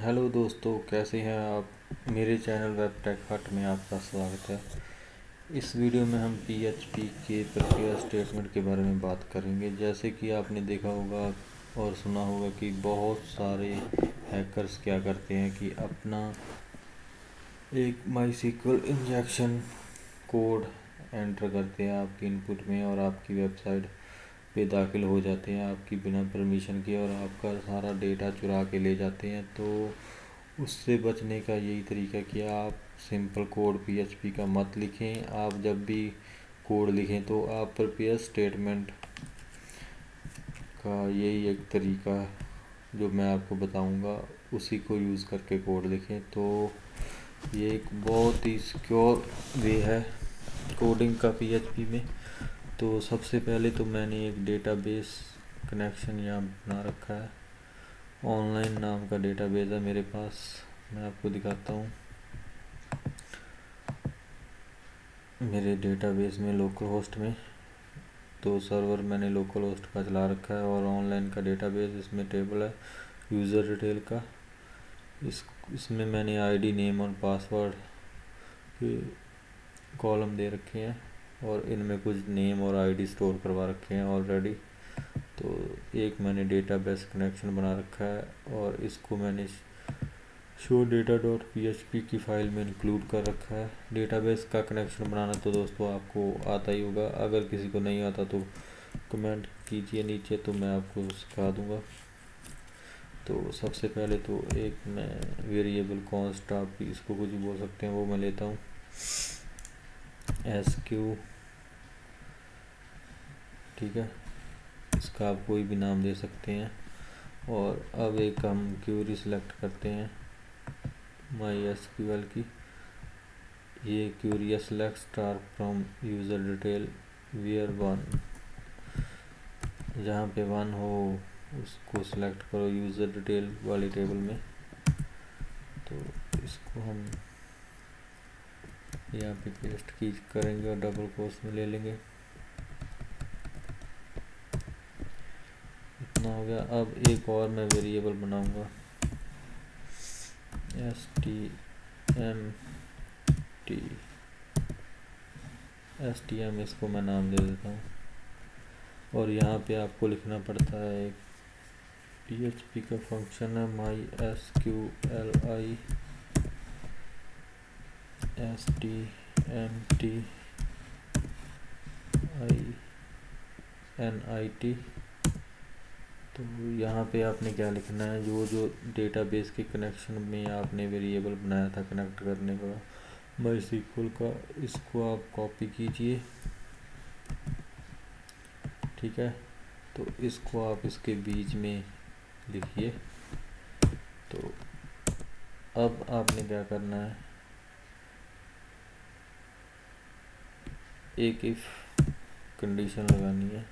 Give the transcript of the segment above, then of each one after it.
Hello दोस्तों, कैसे हैं आप? मेरे चैनल वेब टेक हट में आपका स्वागत है। इस वीडियो में हम पीएचपी के प्रक्रिया स्टेटमेंट के बारे में बात करेंगे। जैसे कि आपने देखा होगा और सुना होगा कि बहुत सारे हैकर्स क्या करते हैं कि अपना एक माई इंजेक्शन कोड एंटर करते हैं आपकी इनपुट में और आपकी वेबसाइट पे दाखिल हो जाते हैं आपकी बिना परमिशन के और आपका सारा डेटा चुरा के ले जाते हैं। तो उससे बचने का यही तरीका कि आप सिंपल कोड पीएचपी का मत लिखें। आप जब भी कोड लिखें तो आप प्रिपेयर स्टेटमेंट का यही एक तरीका जो मैं आपको बताऊँगा, उसी को यूज़ करके कोड लिखें। तो ये एक बहुत ही सिक्योर वे है कोडिंग का पीएचपी में। तो सबसे पहले तो मैंने एक डेटाबेस कनेक्शन यहाँ बना रखा है। ऑनलाइन नाम का डेटाबेस है मेरे पास। मैं आपको दिखाता हूँ। मेरे डेटाबेस में लोकल होस्ट में। तो सर्वर मैंने लोकल होस्ट का चला रखा है और ऑनलाइन का डेटाबेस इसमें टेबल है यूज़र डिटेल का। इस, इसमें मैंने आईडी नेम और पासवर्ड के कॉलम दे रखे हैं। और इनमें कुछ नेम और आईडी स्टोर करवा रखे हैं ऑलरेडी तो एक मैंने डेटाबेस कनेक्शन बना रखा है और इसको मैंने शो डेटा डॉट पीएचपी की फ़ाइल में इंक्लूड कर रखा है। डेटाबेस का कनेक्शन बनाना तो दोस्तों आपको आता ही होगा। अगर किसी को नहीं आता तो कमेंट कीजिए नीचे तो मैं आपको सिखा दूँगा। तो सबसे पहले तो एक मैं वेरिएबल कॉन्स्ट आप इसको कुछ बोल सकते हैं, वो मैं लेता हूँ। एस क्यू ठीक है? इसका आप कोई भी नाम दे सकते हैं। और अब एक हम क्यूरी सिलेक्ट करते हैं। माई एस की। ये query select star from user detail where one जहाँ पे वन हो, उसको सिलेक्ट करो यूज़र डिटेल वाली टेबल में। तो इसको हम यहाँ पे पेस्ट की करेंगे और डबल कोर्स में ले लेंगे। गया अब एक और मैं वेरिएबल बनाऊँगा। S T M T S T M इसको मैं नाम दे देता हूँ। और यहाँ पे आपको लिखना पड़ता है एक पी एच पी का फ़ंक्शन है my S Q L I S T M T I N I T तो यहाँ पे आपने क्या लिखना है? जो जो डेटाबेस के कनेक्शन में आपने वेरिएबल बनाया था कनेक्ट करने का माई सीक्वल का, इसको आप कॉपी कीजिए। ठीक है? तो इसको आप इसके बीच में लिखिए। तो अब आपने क्या करना है? एक इफ़ कंडीशन लगानी है।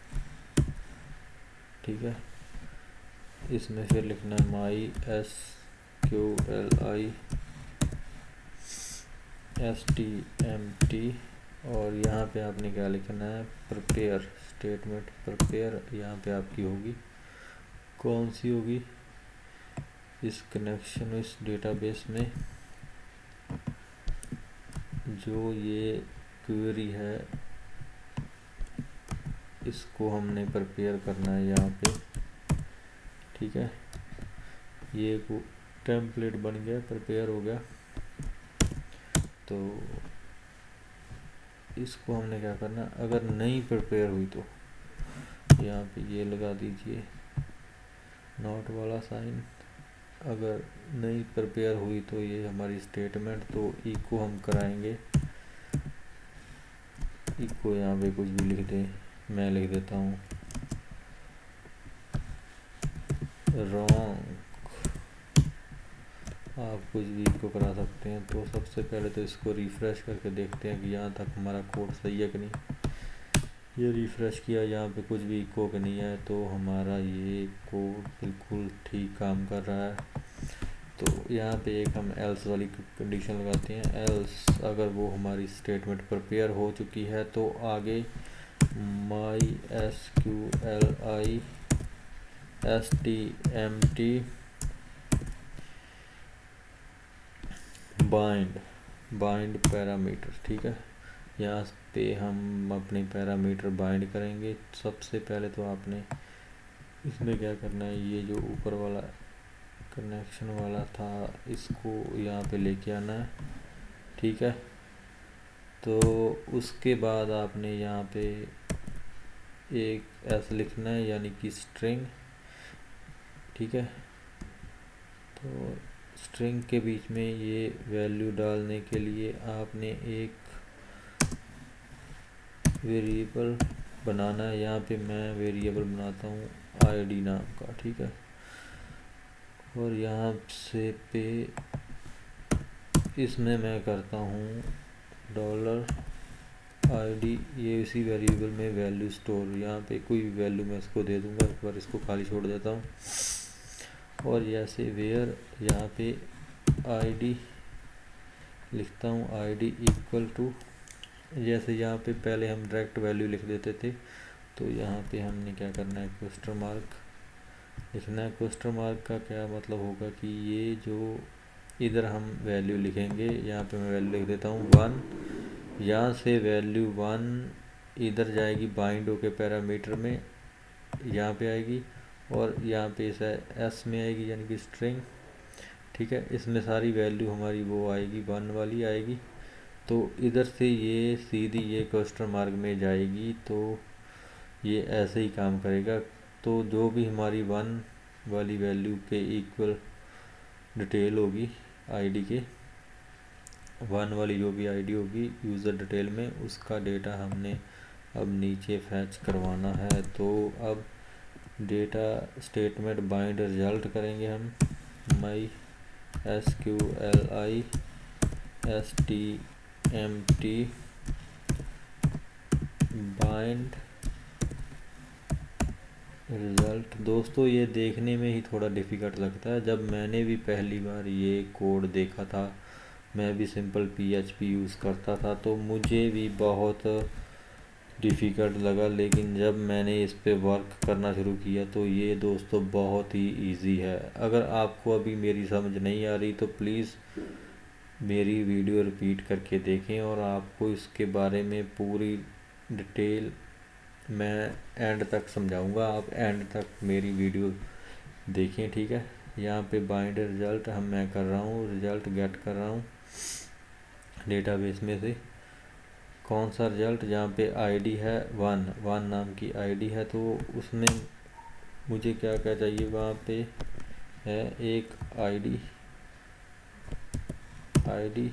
ठीक है? इसमें फिर लिखना है my S Q L I S T M T और यहाँ पे आपने क्या लिखना है? प्रिपेयर स्टेटमेंट प्रिपेयर यहाँ पे आपकी होगी। कौन सी होगी? इस कनेक्शन इस डेटाबेस में जो ये क्वेरी है, इसको हमने प्रिपेयर करना है यहाँ पे। ठीक है। ये एक टेम्पलेट बन गया प्रिपेयर हो गया। तो इसको हमने क्या करना, अगर नहीं प्रिपेयर हुई तो। यहाँ पे ये लगा दीजिए। नॉट वाला साइन अगर नहीं प्रिपेयर हुई तो ये हमारी स्टेटमेंट तो इको हम कराएँगे। इको यहाँ पे कुछ भी लिख दें, मैं लिख देता हूँ। रॉन्ग आप कुछ भी इसको करा सकते हैं तो सबसे पहले तो इसको रिफ़्रेश करके देखते हैं कि यहाँ तक हमारा कोड सही है कि नहीं। ये रिफ़्रेश किया, यहाँ पे कुछ भी इको के नहीं है तो हमारा ये कोड बिल्कुल ठीक काम कर रहा है। तो यहाँ पे एक हम एल्स वाली कंडीशन लगाते हैं। एल्स अगर वो हमारी स्टेटमेंट प्रिपेयर हो चुकी है तो आगे my S Q L I S T M T bind bind parameter ठीक है? यहाँ पे हम अपने पैरामीटर बाइंड करेंगे। सबसे पहले तो आपने इसमें क्या करना है? ये जो ऊपर वाला कनेक्शन वाला था, इसको यहाँ पे लेके आना है। ठीक है? तो उसके बाद आपने यहाँ पे एक ऐसा लिखना है, यानी कि स्ट्रिंग ठीक है? तो स्ट्रिंग के बीच में ये वैल्यू डालने के लिए आपने एक वेरिएबल बनाना है। यहाँ पे मैं वेरिएबल बनाता हूँ आईडी नाम का, ठीक है? और यहाँ से पे इसमें मैं करता हूँ डॉलर आईडी ये इसी वेरिएबल में वैल्यू स्टोर यहाँ पे कोई वैल्यू मैं इसको दे दूँगा, एक बार इसको खाली छोड़ देता हूँ। और जैसे वेयर यहाँ पे आईडी लिखता हूँ आईडी इक्वल टू जैसे यहाँ पे पहले हम डायरेक्ट वैल्यू लिख देते थे तो यहाँ पे हमने क्या करना है क्वेश्चन मार्क लिखना है। क्वेश्चन मार्क का क्या मतलब होगा कि ये जो इधर हम वैल्यू लिखेंगे, यहाँ पे मैं वैल्यू लिख देता हूँ वन यहाँ से वैल्यू वन इधर जाएगी बाइंडो के पैरामीटर में, यहाँ पे आएगी। और यहाँ पे इसे एस में आएगी यानी कि स्ट्रिंग ठीक है? इसमें सारी वैल्यू हमारी वो आएगी वन वाली आएगी। तो इधर से ये सीधी ये क्वेश्चन मार्क में जाएगी तो ये ऐसे ही काम करेगा। तो जो भी हमारी वन वाली वैल्यू के इक्वल डिटेल होगी आईडी के वन वाली जो भी आईडी होगी यूज़र डिटेल में, उसका डेटा हमने अब नीचे फैच करवाना है। तो अब डेटा स्टेटमेंट बाइंड रिज़ल्ट करेंगे हम। My S Q L I S T M T bind result. दोस्तों, ये देखने में ही थोड़ा डिफ़िकल्ट लगता है। जब मैंने भी पहली बार ये कोड देखा था, मैं भी सिंपल पीएचपी यूज़ करता था तो मुझे भी बहुत डिफ़िकल्ट लगा, लेकिन जब मैंने इस पर वर्क करना शुरू किया तो ये दोस्तों बहुत ही इजी है। अगर आपको अभी मेरी समझ नहीं आ रही तो प्लीज़ मेरी वीडियो रिपीट करके देखें और आपको इसके बारे में पूरी डिटेल मैं एंड तक समझाऊँगा। आप एंड तक मेरी वीडियो देखें, ठीक है? यहाँ पे बाइंड रिज़ल्ट हम मैं कर रहा हूँ रिज़ल्ट गेट कर रहा हूँ डेटाबेस में से। कौन सा रिज़ल्ट जहाँ पे आईडी है? वन वन नाम की आईडी है तो उसमें मुझे क्या क्या चाहिए वहाँ पे? है एक आईडी आईडी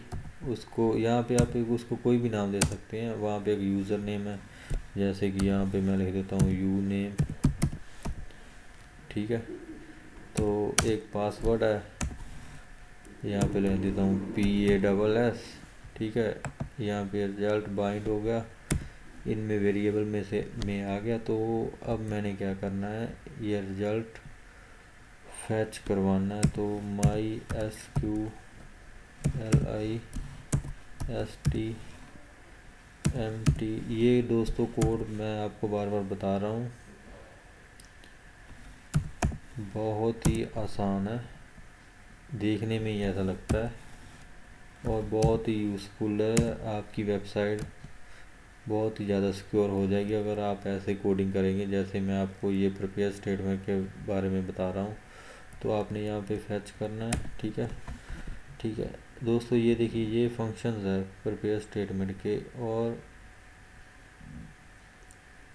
उसको यहाँ पे आप एक उसको कोई भी नाम दे सकते हैं। वहाँ पे एक यूज़र नेम है, जैसे कि यहाँ पे मैं लिख देता हूँ यू नेम ठीक है? तो एक पासवर्ड है, यहाँ पे लिख देता हूँ पी ए डबल एस ठीक है? यहाँ पे रिज़ल्ट बाइंड हो गया। इनमें वेरिएबल में से में आ गया तो अब मैंने क्या करना है? ये रिज़ल्ट फैच करवाना है तो my S Q L I S T M T ये दोस्तों कोड मैं आपको बार बार बता रहा हूँ। बहुत ही आसान है। देखने में ही ऐसा लगता है। और बहुत ही यूज़फुल है आपकी वेबसाइट बहुत ही ज़्यादा सिक्योर हो जाएगी अगर आप ऐसे कोडिंग करेंगे, जैसे मैं आपको ये प्रिपेयर स्टेटमेंट के बारे में बता रहा हूँ। तो आपने यहाँ पे फैच करना है, ठीक है? ठीक है। दोस्तों, ये देखिए, ये फ़ंक्शंस है प्रिपेयर स्टेटमेंट के और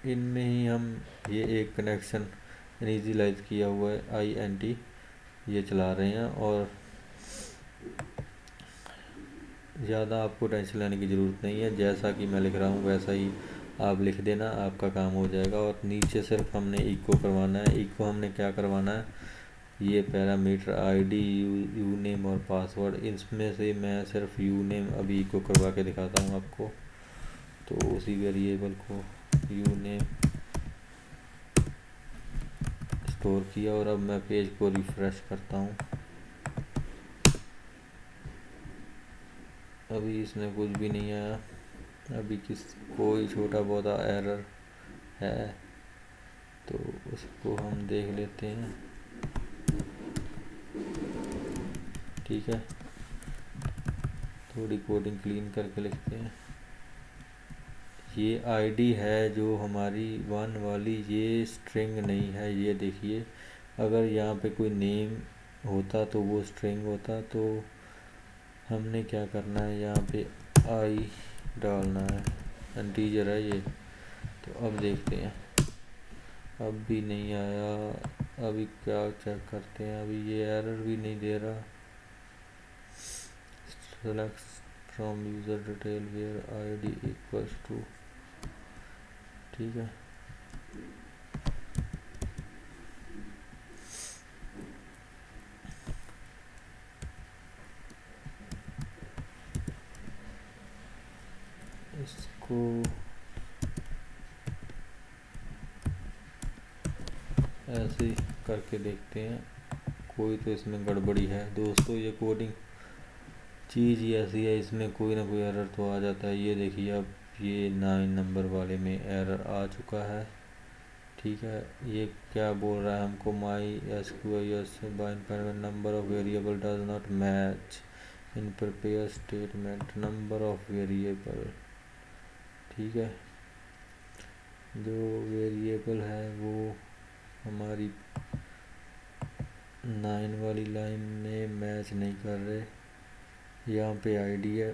इनमें ही हम ये एक कनेक्शन इनिशियलाइज किया हुआ है आई एन टी ये चला रहे हैं और ज़्यादा आपको टेंशन लेने की ज़रूरत नहीं है, जैसा कि मैं लिख रहा हूँ, वैसा ही आप लिख देना, आपका काम हो जाएगा। और नीचे सिर्फ़ हमने इको करवाना है। इको हमने क्या करवाना है? ये parameter ID U U name और पासवर्ड। इसमें से मैं सिर्फ़ यू नेम अभी इको करवा के दिखाता हूँ आपको। तो उसी वेरिएबल को यू नेम स्टोर किया और अब मैं पेज को रिफ़्रेश करता हूँ। अभी इसमें कुछ भी नहीं आया। अभी किस, कोई छोटा बहुत एरर है तो उसको हम देख लेते हैं। ठीक है। थोड़ी कोडिंग क्लीन करके लिखते हैं। ये आईडी है जो हमारी वन वाली, ये स्ट्रिंग नहीं है, ये देखिए। अगर यहाँ पे कोई नेम होता तो वो स्ट्रिंग होता तो हमने क्या करना है? यहाँ पे आई डालना है। इंटीजर है ये। तो अब देखते हैं। अब भी नहीं आया। अभी क्या चेक करते हैं? अभी ये एरर भी नहीं दे रहा। From user detail where ID equals to ठीक है? इसको ऐसे करके देखते हैं। कोई तो इसमें गड़बड़ी है। दोस्तों, ये कोडिंग चीज़ ही ऐसी है, इसमें कोई ना कोई एरर तो आ जाता है। ये देखिए, अब ये नाइन नंबर वाले में एरर आ चुका है। ठीक है, ये क्या बोल रहा है हमको? My S Q I S bind number of variable does not match in prepare statement number of variable ठीक है। जो वेरिएबल है वो हमारी नाइन वाली लाइन में मैच नहीं कर रहे। यहाँ पे आईडी है।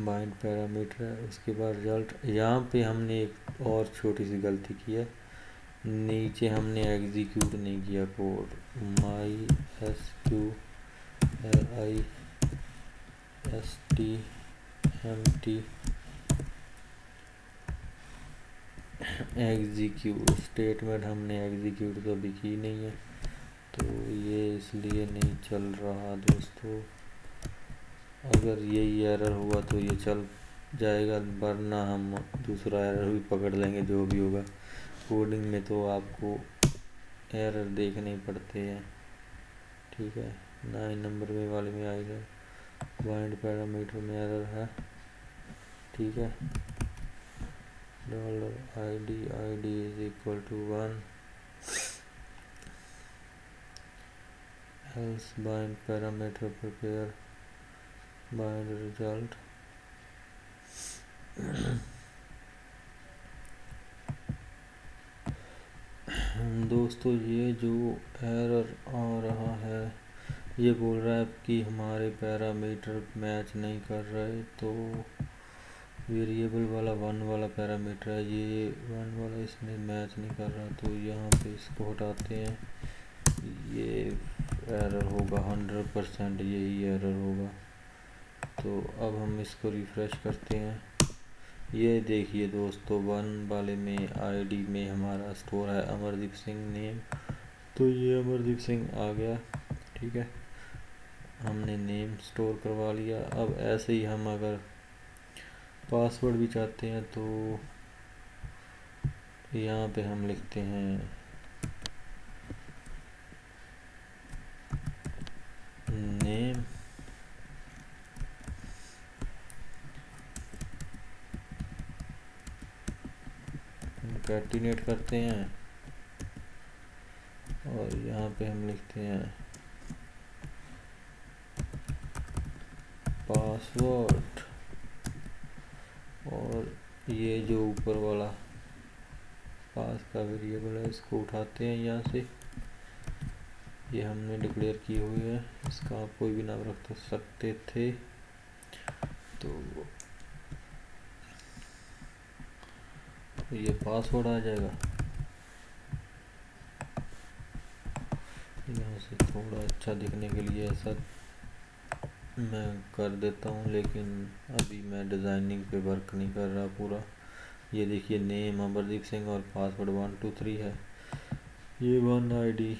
बाइंड पैरामीटर है। उसके बाद रिज़ल्ट यहाँ पे हमने एक और छोटी सी गलती की है। नीचे हमने एग्जीक्यूट नहीं किया code my S Q L I S T M T execute statement हमने एग्जीक्यूट तो अभी की नहीं है तो ये इसलिए नहीं चल रहा दोस्तों। अगर यही एरर हुआ तो ये चल जाएगा, वरना हम दूसरा एरर भी पकड़ लेंगे, जो भी होगा। कोडिंग में तो आपको एरर देखने पड़ते हैं। ठीक है नाइन नंबर में वाले में आएगा बाइंड पैरामीटर में एरर है। ठीक है। Dollar I D I D is equal to one else bind parameter prepare bind result दोस्तों, ये जो एरर आ रहा है ये बोल रहा है कि हमारे पैरामीटर मैच नहीं कर रहे तो वेरिएबल वाला वन वाला पैरामीटर है, ये वन वाला इसमें मैच नहीं कर रहा तो यहाँ पे इसको हटाते हैं। ये एरर होगा हंड्रेड परसेंट यही एरर होगा। तो अब हम इसको रिफ़्रेश करते हैं। ये देखिए दोस्तों, वन वाले में आईडी में हमारा स्टोर है अमरदीप सिंह नेम। तो ये अमरदीप सिंह आ गया, ठीक है। हमने नेम स्टोर करवा लिया। अब ऐसे ही हम अगर पासवर्ड भी चाहते हैं तो यहाँ पे हम लिखते हैं। नेम कैटिनेट करते हैं। और यहाँ पे हम लिखते हैं पासवर्ड और ये जो ऊपर वाला पास का वेरिएबल है, इसको उठाते हैं यहाँ से। ये हमने डिक्लेयर की हुई है, इसका आप कोई भी नाम रख सकते थे। तो ये पासवर्ड आ जाएगा। यहाँ से थोड़ा अच्छा दिखने के लिए ऐसा मैं कर देता हूँ, लेकिन अभी मैं डिज़ाइनिंग पे वर्क नहीं कर रहा पूरा। ये देखिए नेम अमरदीप सिंह और पासवर्ड वन टू थ्री है। ये वन आईडी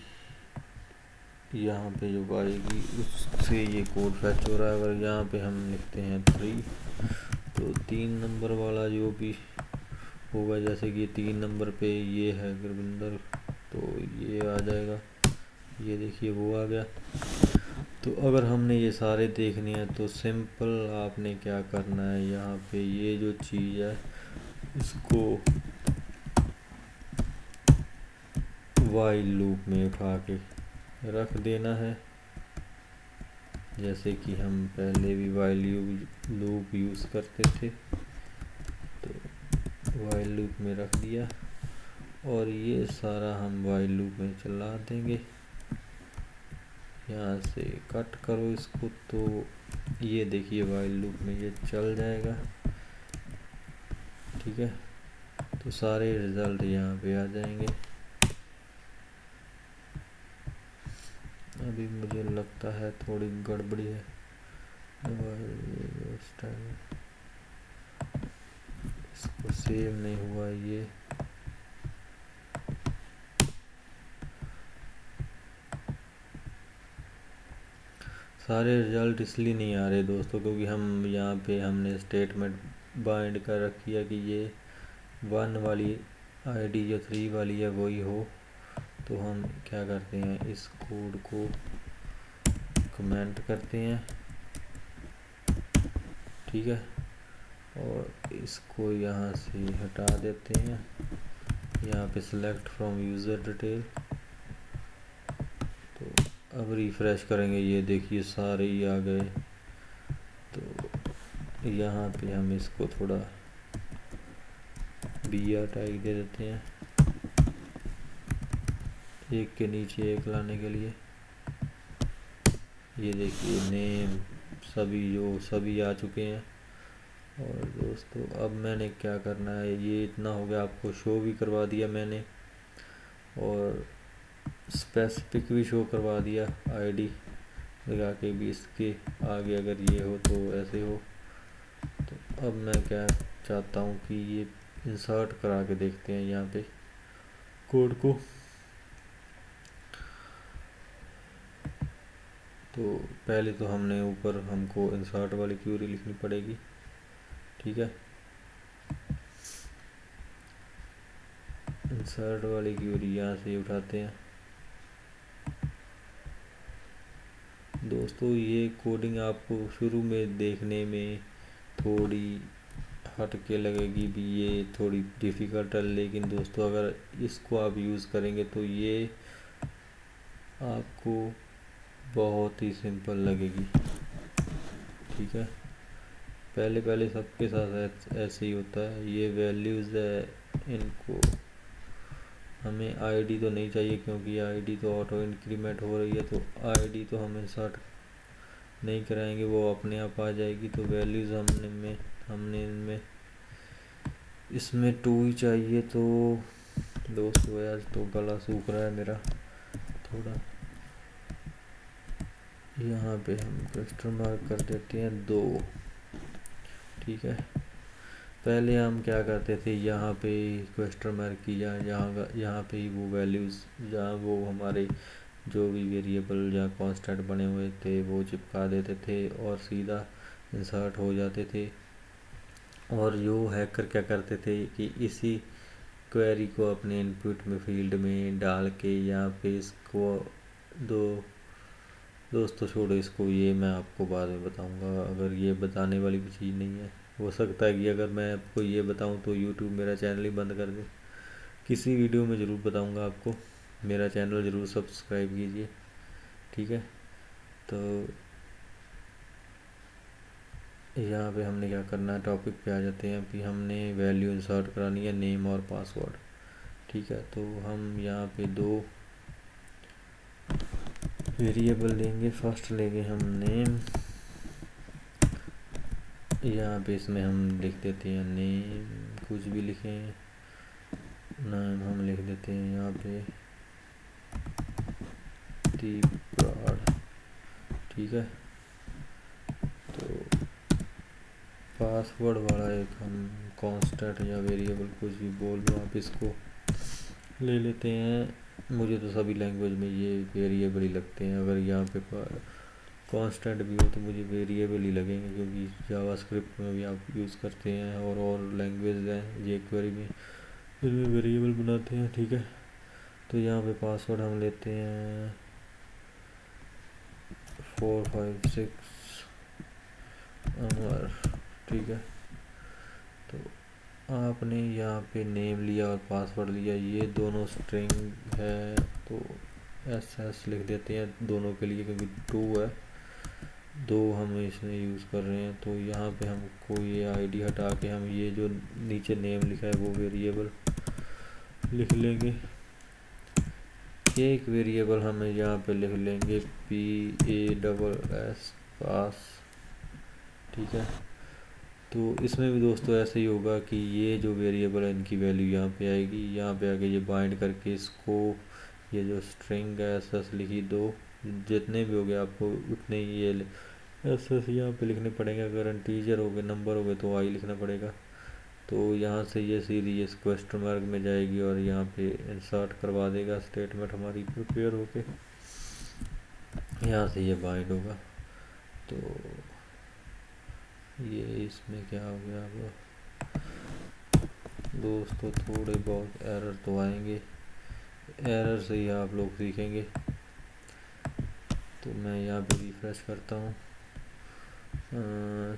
यहाँ पे जो आएगी, उससे ये कोड फैच हो रहा है। अगर यहाँ पे हम लिखते हैं थ्री तो तीन नंबर वाला जो भी होगा, जैसे कि तीन नंबर पे ये है गुरविंदर तो ये आ जाएगा। ये देखिए, वो आ गया। तो अगर हमने ये सारे देखने हैं तो सिंपल आपने क्या करना है, यहाँ पे ये जो चीज़ है, इसको वाइल लूप में उठा के रख देना है। जैसे कि हम पहले भी वाइल लूप यूज़ करते थे तो वाइल लूप में रख दिया। और ये सारा हम वाइल लूप में चला देंगे। यहाँ से कट करो इसको तो ये देखिए वाइल लूप में ये चल जाएगा। ठीक है? तो सारे रिज़ल्ट यहाँ पे आ जाएँगे। अभी मुझे लगता है थोड़ी गड़बड़ी है। इसको सेव नहीं हुआ ये। सारे रिज़ल्ट इसलिए नहीं आ रहे दोस्तों, क्योंकि हम यहाँ पे हमने स्टेटमेंट बाइंड कर रखी है कि ये वन वाली आईडी जो थ्री वाली है वही हो। तो हम क्या करते हैं, इस कोड को कमेंट करते हैं। ठीक है? और इसको यहाँ से हटा देते हैं। यहाँ पे सिलेक्ट फ्रॉम यूज़र डिटेल अब रिफ़्रेश करेंगे, ये देखिए सारे ही आ गए। तो यहाँ पे हम इसको थोड़ा बी आर टाइप दे देते हैं। एक के नीचे, एक लाने के लिए। ये देखिए नेम सभी जो, सभी आ चुके हैं। और दोस्तों, अब मैंने क्या करना है, ये इतना हो गया, आपको शो भी करवा दिया मैंने। और स्पेसिफिक भी शो करवा दिया आईडी लगा के भी इसके आगे अगर ये हो तो ऐसे हो। तो अब मैं क्या चाहता हूँ कि ये इंसर्ट करा के देखते हैं यहाँ पे कोड को। तो पहले तो हमने ऊपर हमको इंसर्ट वाली क्यूरी लिखनी पड़ेगी, ठीक है? इंसर्ट वाली क्यूरी यहाँ से उठाते हैं। दोस्तों, ये कोडिंग आपको शुरू में देखने में थोड़ी हट के लगेगी भी, ये थोड़ी डिफ़िकल्ट है। लेकिन दोस्तों, अगर इसको आप यूज़ करेंगे तो ये आपको बहुत ही सिंपल लगेगी। ठीक है? पहले पहले सबके साथ ऐसे ही होता है। ये वैल्यूज़ है इनको हमें आईडी तो नहीं चाहिए क्योंकि आईडी तो ऑटो इंक्रीमेंट हो रही है तो आईडी तो हमें इंसर्ट नहीं कराएँगे, वो अपने आप आ जाएगी तो वैल्यूज़ हमने में, हमने इनमें, इसमें टू ही चाहिए तो दोस्तों यार तो गला सूख रहा है मेरा, थोड़ा। यहाँ पे हम मार्क कर देते हैं, दो। ठीक है। पहले हम क्या करते थे, यहाँ पे क्वेश्चन मार्क की या यहाँ यहाँ पे वो वैल्यूज़ जहाँ वो हमारे जो भी वेरिएबल या कांस्टेंट बने हुए थे, वो चिपका देते थे और सीधा इंसर्ट हो जाते थे। और जो हैकर क्या करते थे कि इसी क्वेरी को अपने इनपुट में फ़ील्ड में डाल के या पे इसको, दो दोस्तों छोड़ो, इसको ये मैं आपको बाद में बताऊँगा, अगर ये बताने वाली भी चीज़ नहीं है। हो सकता है कि अगर मैं आपको ये बताऊँ तो यूट्यूब मेरा चैनल ही बंद कर दे। किसी वीडियो में ज़रूर बताऊँगा आपको। मेरा चैनल ज़रूर सब्सक्राइब कीजिए। ठीक है? तो यहाँ पे हमने क्या करना है? टॉपिक पे आ जाते हैं। अभी हमने वैल्यू इंसर्ट करानी है नेम और पासवर्ड ठीक है? तो हम यहाँ पे दो वेरिएबल लेंगे। फ़र्स्ट लेंगे हम नेम यहाँ पे इसमें हम लिख देते हैं नेम कुछ भी लिखें, नाम हम लिख देते हैं यहाँ पे। ठीक है? तो पासवर्ड वाला एक हम कांस्टेंट या वेरिएबल कुछ भी बोल दो आप इसको। ले लेते हैं। मुझे तो सभी लैंग्वेज में ये वेरिएबल ही लगते हैं। अगर यहाँ पे कांस्टेंट भी हो तो मुझे वेरिएबल ही लगेंगे क्योंकि जावा स्क्रिप्ट में भी आप यूज़ करते हैं और और लैंग्वेज हैं जे क्वेरी में इनमें वेरिएबल बनाते हैं, ठीक है? तो यहाँ पे पासवर्ड हम लेते हैं फोर फाइव सिक्स अमर, ठीक है? तो आपने यहाँ पे नेम लिया और पासवर्ड लिया, ये दोनों स्ट्रिंग है तो एस एस लिख देते हैं दोनों के लिए क्योंकि टू है। दो हम इसमें यूज़ कर रहे हैं तो यहाँ पे हमको ये आईडी हटा के हम ये जो नीचे नेम लिखा है वो वेरिएबल लिख लेंगे। एक वेरिएबल हम यहाँ पे लिख लेंगे P A double S pass, ठीक है? तो इसमें भी दोस्तों ऐसे ही होगा कि ये जो वेरिएबल है, इनकी वैल्यू यहाँ पे आएगी। यहाँ पे आके ये बाइंड करके इसको ये जो स्ट्रिंग है एस एस लिखी दो। जितने भी हो गए, आपको उतने ही ये एस एस यहाँ पे लिखने पड़ेंगे। अगर टीचर हो गए नंबर हो गए तो आई लिखना पड़ेगा। तो यहाँ से ये सीधी ये क्वेश्चन मार्क में जाएगी और यहाँ पे इंसर्ट करवा देगा स्टेटमेंट हमारी प्रिपेयर होके। यहाँ से ये बाइंड होगा। तो ये इसमें क्या हो गया अब? दोस्तों, थोड़े बहुत एरर तो आएँगे। एरर से ही आप लोग सीखेंगे। तो मैं यहाँ पे रिफ्रेश करता हूँ।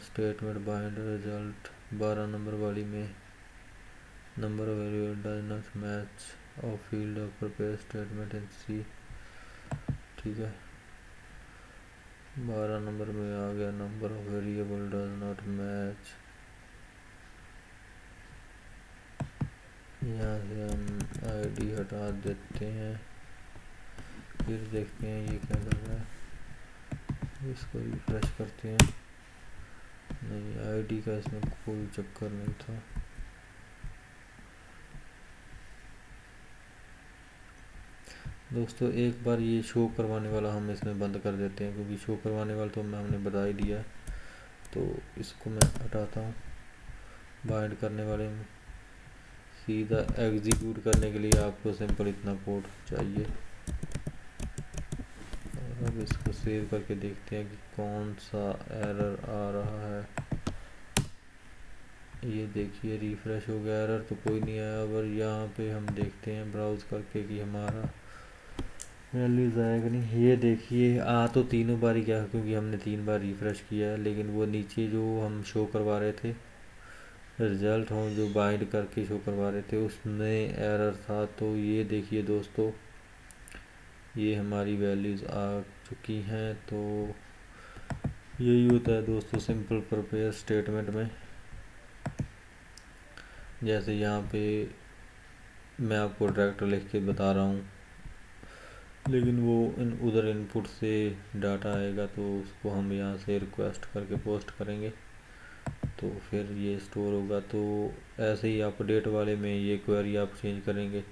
स्टेटमेंट बाइंड रिज़ल्ट बारह नंबर वाली में नंबर नॉट मैच और field of prepare statement in C ठीक है? बारह नंबर में आ गया number of variable does not match यहाँ से हम आईडी हटा देते हैं। फिर देखते हैं ये क्या कर रहा है। इसको रिफ्रेश करते हैं। नहीं आईडी का इसमें कोई चक्कर नहीं था। दोस्तों, एक बार ये शो करवाने वाला हम इसमें बंद कर देते हैं, क्योंकि शो करवाने वाला तो मैं हमने बता ही दिया तो इसको मैं हटाता हूँ। बाइंड करने वाले में। सीधा एग्जीक्यूट करने के लिए आपको सिंपल इतना कोड चाहिए। अब इसको सेव करके देखते हैं कि कौन सा एरर आ रहा है। ये देखिए रिफ्रेश हो गया एरर तो कोई नहीं आया। पर यहाँ पे हम देखते हैं ब्राउज करके कि हमारा वैल्यूज़ आएगा नहीं। ये देखिए, आ तो तीनों बार ही क्या क्योंकि हमने तीन बार रिफ्रेश किया है, लेकिन वो नीचे जो हम शो करवा रहे थे रिज़ल्ट हों जो बाइंड करके शो करवा रहे थे, उसमें एरर था। तो ये देखिए दोस्तों, ये हमारी वैल्यूज़ आ चुकी हैं तो यही होता है दोस्तों सिंपल प्रपेयर स्टेटमेंट में। जैसे यहाँ पे मैं आपको डायरेक्ट लिख के बता रहा हूँ, लेकिन वो इन उधर इनपुट से डाटा आएगा तो उसको हम यहाँ से रिक्वेस्ट करके पोस्ट करेंगे। तो फिर ये स्टोर होगा तो ऐसे ही अपडेट वाले में ये क्वेरी आप चेंज करेंगे।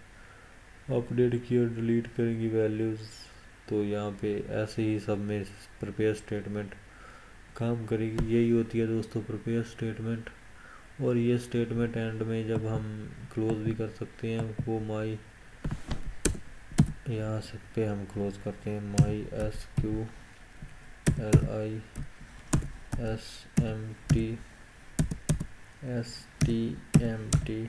अपडेट की और डिलीट करेंगी वैल्यूज़ तो यहाँ पे ऐसे ही सब में प्रिपेयर स्टेटमेंट काम करेगी। यही होती है दोस्तों प्रिपेयर स्टेटमेंट और ये स्टेटमेंट एंड में जब हम क्लोज भी कर सकते हैं, वो माई यहाँ से पे हम क्लोज करते हैं। My S Q L I S M T S T M T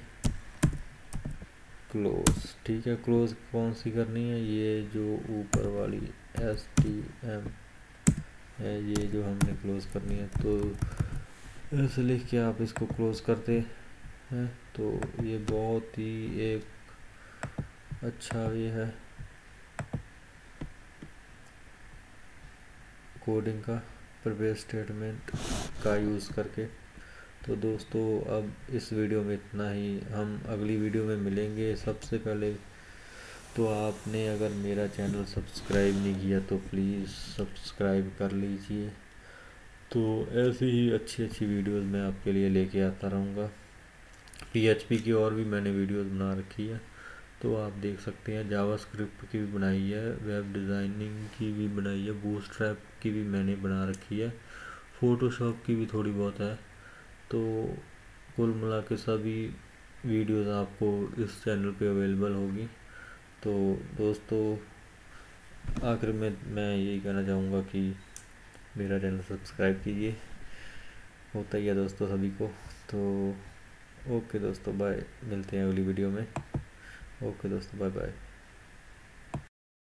close ठीक है? क्लोज कौन सी करनी है? ये जो ऊपर वाली एस टी एम है, ये जो हमने क्लोज करनी है तो ऐसे लिख के आप इसको क्लोज करते हैं तो ये बहुत ही एक अच्छा ये है कोडिंग का, प्रवेश स्टेटमेंट का यूज़ करके। तो दोस्तों, अब इस वीडियो में इतना ही। हम अगली वीडियो में मिलेंगे सबसे पहले। तो आपने अगर मेरा चैनल सब्सक्राइब नहीं किया तो प्लीज़ सब्सक्राइब कर लीजिए। तो ऐसी ही अच्छी अच्छी वीडियोस मैं आपके लिए लेके आता रहूँगा। पीएचपी की और भी मैंने वीडियोस बना रखी है। तो आप देख सकते हैं जावा स्क्रिप्ट की भी बनाई है, वेब डिज़ाइनिंग की भी बनाई है बूस्ट्रैप की भी मैंने बना रखी है। फ़ोटोशॉप की भी थोड़ी बहुत है। तो कुल मिला के सभी वीडियोस आपको इस चैनल पे अवेलेबल होगी। तो दोस्तों, आखिर में मैं यही कहना चाहूँगा कि मेरा चैनल सब्सक्राइब कीजिए। होता ही है दोस्तों सभी को। तो ओके दोस्तों, बाय। मिलते हैं अगली वीडियो में। ओके दोस्तों बाय बाय